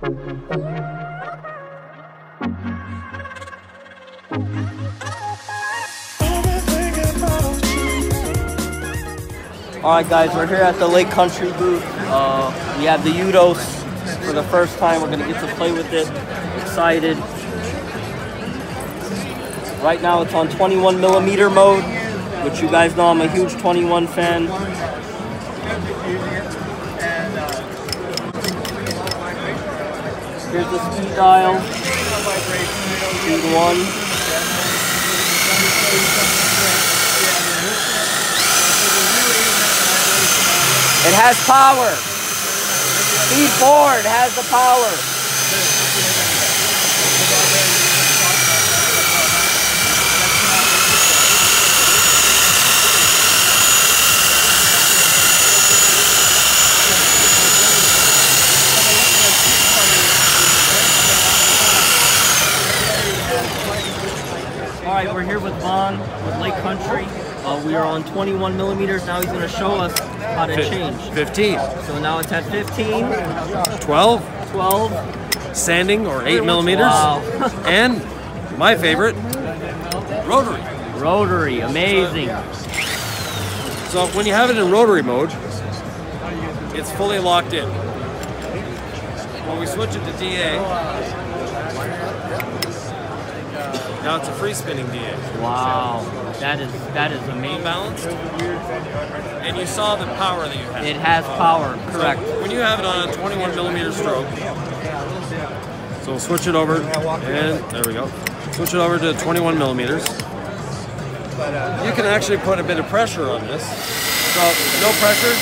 All right, guys, we're here at the Lake Country booth. Uh, we have the UDOS for the first time. We're gonna get to play with it. Excited. Right now, it's on 21 millimeter mode, which you guys know I'm a huge 21 fan. Here's the speed dial. Speed one. It has power. Speed forward has the power. Right, we're here with Yvan with Lake Country. Uh, we are on 21 millimeters. Now he's going to show us how to Fif- change. 15, So now it's at 15, 12, 12. sanding or 8 millimeters, Wow. and my favorite, rotary. Rotary, amazing. So when you have it in rotary mode, it's fully locked in. When we switch it to DA, now it's a free spinning DA. Wow, that is that is amazing. Balanced, and you saw the power that you have. It has power, correct. When you have it on a 21 millimeter stroke, so we'll switch it over, and there we go. Switch it over to 21 millimeters. You can actually put a bit of pressure on this. So no pressure.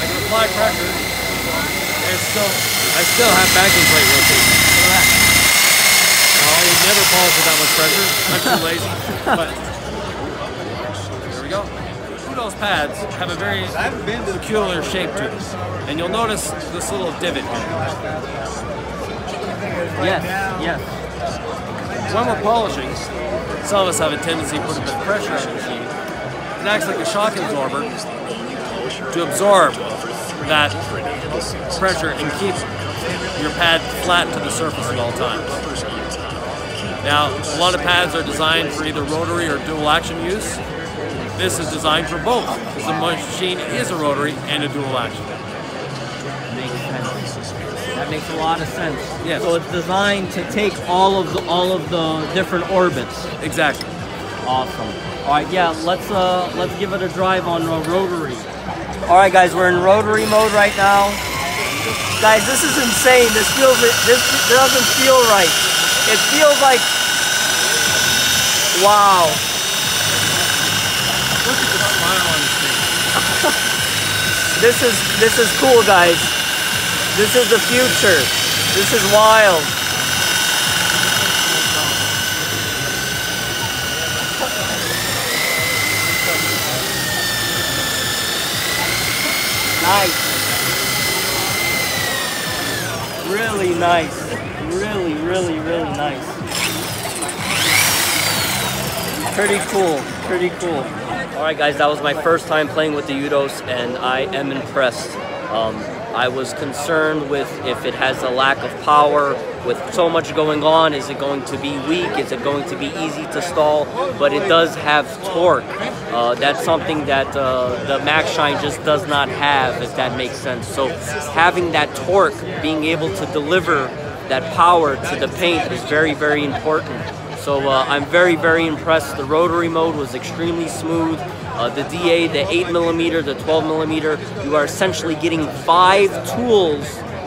I can apply pressure, and still, I still have backing plate rotation. Never falls with that much pressure. I'm too lazy. But there we go. Kudos pads have a very peculiar shape to them. And you'll notice this little divot here. Yes, yes. When we're polishing, some of us have a tendency to put a bit of pressure on the machine. It acts like a shock absorber to absorb that pressure and keep your pad flat to the surface at all times. Now, a lot of pads are designed for either rotary or dual action use. This is designed for both, because the machine is a rotary and a dual action. Makes sense. That makes a lot of sense. Yes. So it's designed to take all of the all of the different orbits. Exactly. Awesome. All right, yeah. Let's uh let's give it a drive on uh, rotary. All right, guys, we're in rotary mode right now. Guys, this is insane. This feels this doesn't feel right. It feels like wow. Look at the smile on his face. This is this is cool, guys. This is the future. This is wild. Nice. Really nice. Really, really, really nice. Pretty cool. Pretty cool. All right, guys, that was my first time playing with the UDOS, and I am impressed. Um, I was concerned with if it has a lack of power, with so much going on, is it going to be weak? Is it going to be easy to stall? But it does have torque. Uh, that's something that uh, the Max Shine just does not have, if that makes sense. So having that torque, being able to deliver that power to the paint is very, very important. So uh, I'm very, very impressed. The rotary mode was extremely smooth. Uh, the DA, the 8 millimeter, the 12 millimeter, you are essentially getting five tools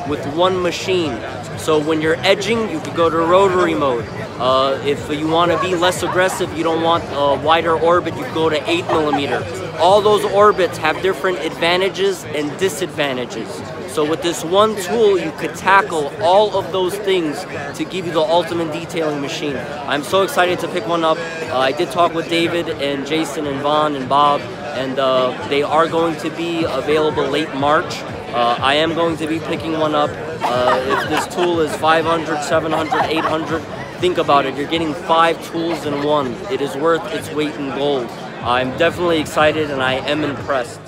with one machine. So when you're edging, you could go to rotary mode. Uh, if you want to be less aggressive, you don't want a wider orbit, you go to 8 millimeter. All those orbits have different advantages and disadvantages. So with this one tool, you could tackle all of those things to give you the ultimate detailing machine. I'm so excited to pick one up. Uh, I did talk with David and Jason and Yvan and Bob, and uh, they are going to be available late March. Uh, I am going to be picking one up. Uh, if this tool is 500, 700, 800, think about it. You're getting five tools in one. It is worth its weight in gold. I'm definitely excited and I am impressed.